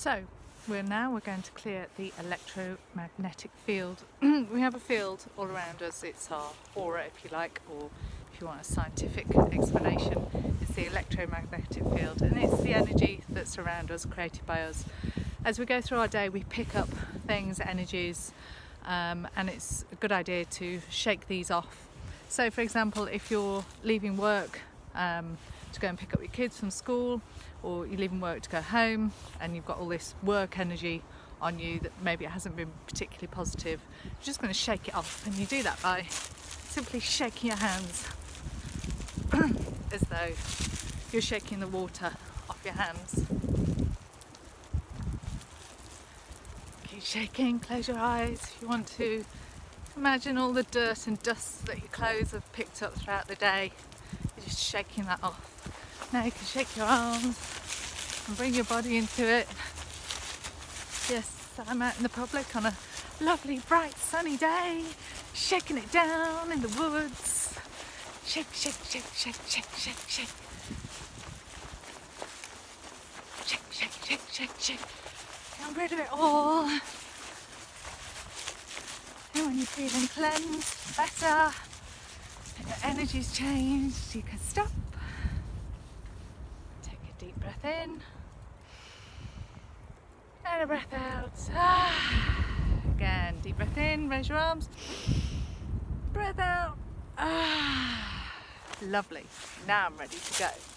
So we're now we're going to clear the electromagnetic field. we have a field all around us. It's our aura, if you like, or if you want a scientific explanation, it's the electromagnetic field, and it's the energy that's around us, created by us. As we go through our day, we pick up things, energies, um, and it's a good idea to shake these off. So, for example, if you're leaving work um, to go and pick up your kids from school, or you're leaving work to go home and you've got all this work energy on you that maybe it hasn't been particularly positive, you're just going to shake it off. And you do that by simply shaking your hands as though you're shaking the water off your hands. Keep shaking, close your eyes if you want to. Imagine all the dirt and dust that your clothes have picked up throughout the day. You're just shaking that off. Now you can shake your arms and bring your body into it. Yes, I'm out in the public on a lovely, bright, sunny day, shaking it down in the woods. Shake, shake, shake, shake, shake, shake, shake. Shake, shake, shake, shake, shake. Get rid of it all. And when you're feeling cleansed, better, your energy's changed, you can stop deep breath in and a breath out. Ah. Again, deep breath in, raise your arms, breath out. Ah. Lovely. Now I'm ready to go.